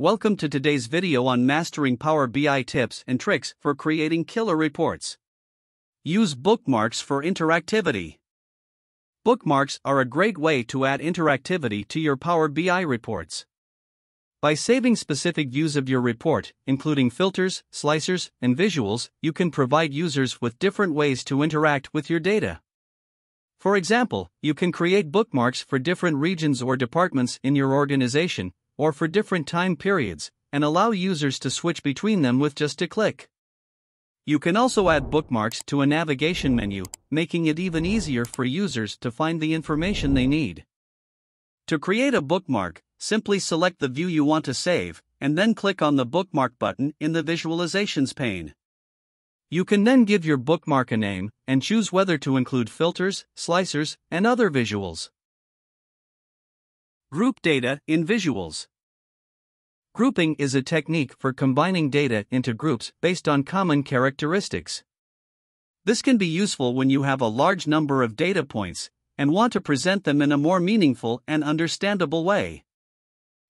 Welcome to today's video on mastering Power BI tips and tricks for creating killer reports. Use bookmarks for interactivity. Bookmarks are a great way to add interactivity to your Power BI reports. By saving specific views of your report, including filters, slicers, and visuals, you can provide users with different ways to interact with your data. For example, you can create bookmarks for different regions or departments in your organization, or for different time periods, and allow users to switch between them with just a click. You can also add bookmarks to a navigation menu, making it even easier for users to find the information they need. To create a bookmark, simply select the view you want to save, and then click on the bookmark button in the Visualizations pane. You can then give your bookmark a name and choose whether to include filters, slicers, and other visuals. Group data in visuals. Grouping is a technique for combining data into groups based on common characteristics. This can be useful when you have a large number of data points and want to present them in a more meaningful and understandable way.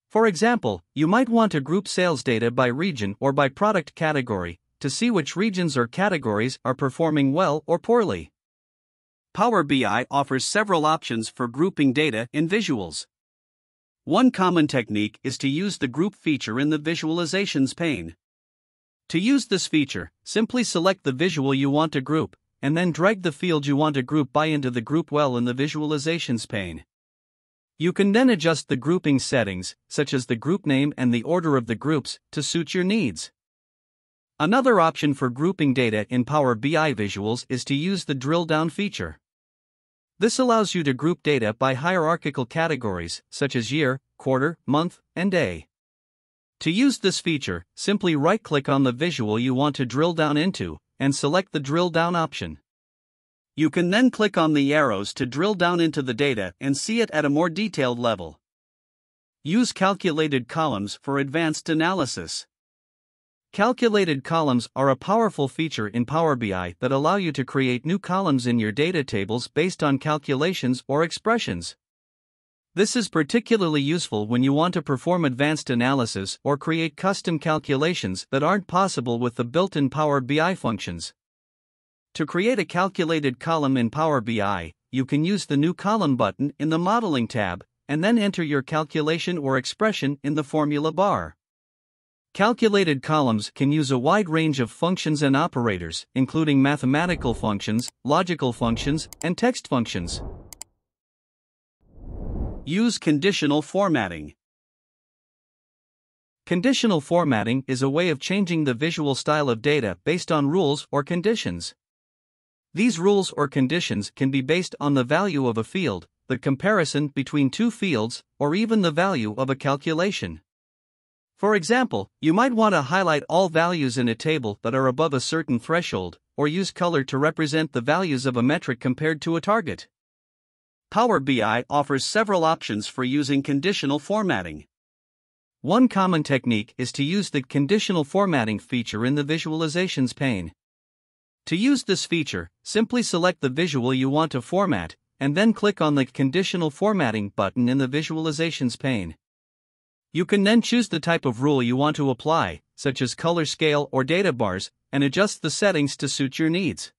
For example, you might want to group sales data by region or by product category to see which regions or categories are performing well or poorly. Power BI offers several options for grouping data in visuals. One common technique is to use the group feature in the Visualizations pane. To use this feature, simply select the visual you want to group, and then drag the field you want to group by into the group well in the Visualizations pane. You can then adjust the grouping settings, such as the group name and the order of the groups, to suit your needs. Another option for grouping data in Power BI visuals is to use the drill down feature. This allows you to group data by hierarchical categories, such as year, quarter, month, and day. To use this feature, simply right click on the visual you want to drill down into, and select the drill down option. You can then click on the arrows to drill down into the data and see it at a more detailed level. Use calculated columns for advanced analysis. Calculated columns are a powerful feature in Power BI that allow you to create new columns in your data tables based on calculations or expressions. This is particularly useful when you want to perform advanced analysis or create custom calculations that aren't possible with the built in Power BI functions. To create a calculated column in Power BI, you can use the New Column button in the Modeling tab, and then enter your calculation or expression in the formula bar. Calculated columns can use a wide range of functions and operators, including mathematical functions, logical functions, and text functions. Use conditional formatting. Conditional formatting is a way of changing the visual style of data based on rules or conditions. These rules or conditions can be based on the value of a field, the comparison between two fields, or even the value of a calculation. For example, you might want to highlight all values in a table that are above a certain threshold, or use color to represent the values of a metric compared to a target. Power BI offers several options for using conditional formatting. One common technique is to use the conditional formatting feature in the Visualizations pane. To use this feature, simply select the visual you want to format, and then click on the Conditional Formatting button in the Visualizations pane. You can then choose the type of rule you want to apply, such as color scale or data bars, and adjust the settings to suit your needs.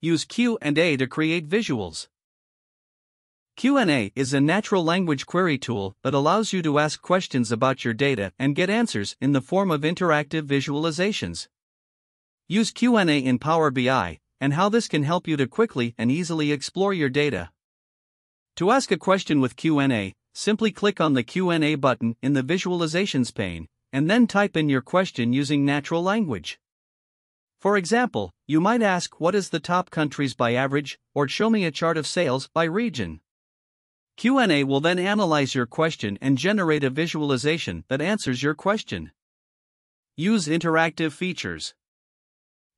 Use Q&A to create visuals. Q&A is a natural language query tool that allows you to ask questions about your data and get answers in the form of interactive visualizations. Use Q&A in Power BI and how this can help you to quickly and easily explore your data. To ask a question with Q&A, simply click on the Q&A button in the Visualizations pane and then type in your question using natural language. For example, you might ask what is the top countries by average or show me a chart of sales by region. Q&A will then analyze your question and generate a visualization that answers your question. Use interactive features.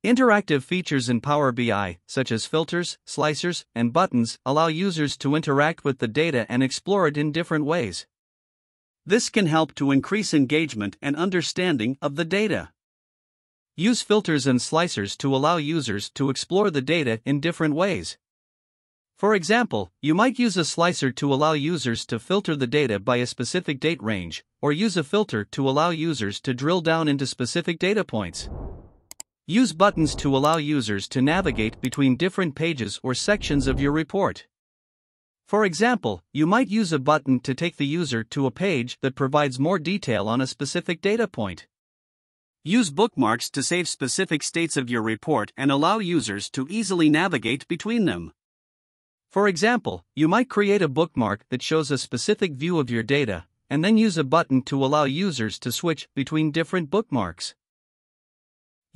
Interactive features in Power BI, such as filters, slicers, and buttons, allow users to interact with the data and explore it in different ways. This can help to increase engagement and understanding of the data. Use filters and slicers to allow users to explore the data in different ways. For example, you might use a slicer to allow users to filter the data by a specific date range, or use a filter to allow users to drill down into specific data points. Use buttons to allow users to navigate between different pages or sections of your report. For example, you might use a button to take the user to a page that provides more detail on a specific data point. Use bookmarks to save specific states of your report and allow users to easily navigate between them. For example, you might create a bookmark that shows a specific view of your data, and then use a button to allow users to switch between different bookmarks.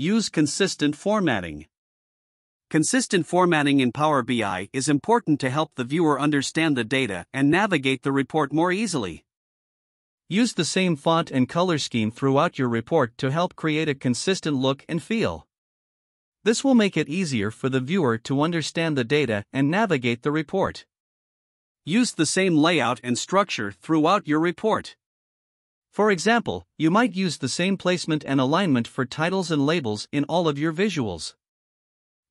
Use consistent formatting. Consistent formatting in Power BI is important to help the viewer understand the data and navigate the report more easily. Use the same font and color scheme throughout your report to help create a consistent look and feel. This will make it easier for the viewer to understand the data and navigate the report. Use the same layout and structure throughout your report. For example, you might use the same placement and alignment for titles and labels in all of your visuals.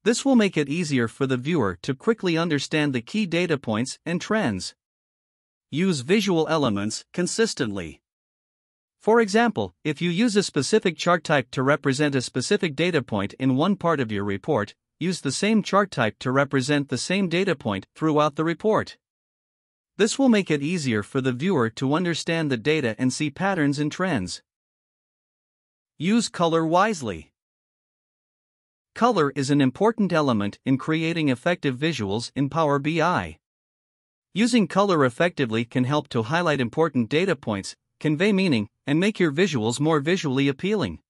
This will make it easier for the viewer to quickly understand the key data points and trends. Use visual elements consistently. For example, if you use a specific chart type to represent a specific data point in one part of your report, use the same chart type to represent the same data point throughout the report. This will make it easier for the viewer to understand the data and see patterns and trends. Use color wisely. Color is an important element in creating effective visuals in Power BI. Using color effectively can help to highlight important data points, convey meaning, and make your visuals more visually appealing.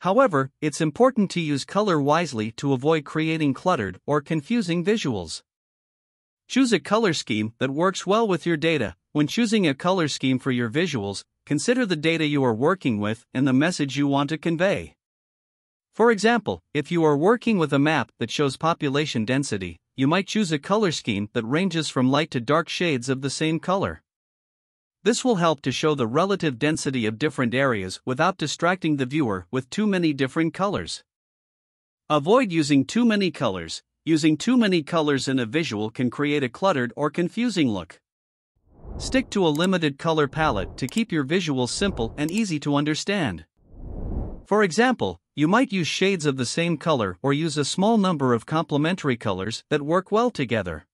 However, it's important to use color wisely to avoid creating cluttered or confusing visuals. Choose a color scheme that works well with your data. When choosing a color scheme for your visuals, consider the data you are working with and the message you want to convey. For example, if you are working with a map that shows population density, you might choose a color scheme that ranges from light to dark shades of the same color. This will help to show the relative density of different areas without distracting the viewer with too many different colors. Avoid using too many colors. Using too many colors in a visual can create a cluttered or confusing look. Stick to a limited color palette to keep your visuals simple and easy to understand. For example, you might use shades of the same color or use a small number of complementary colors that work well together.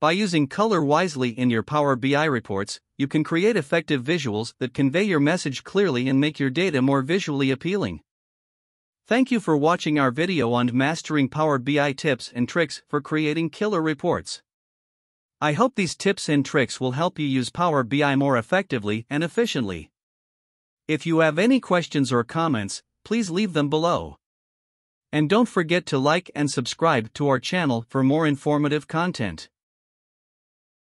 By using color wisely in your Power BI reports, you can create effective visuals that convey your message clearly and make your data more visually appealing. Thank you for watching our video on mastering Power BI tips and tricks for creating killer reports. I hope these tips and tricks will help you use Power BI more effectively and efficiently. If you have any questions or comments, please leave them below. And don't forget to like and subscribe to our channel for more informative content.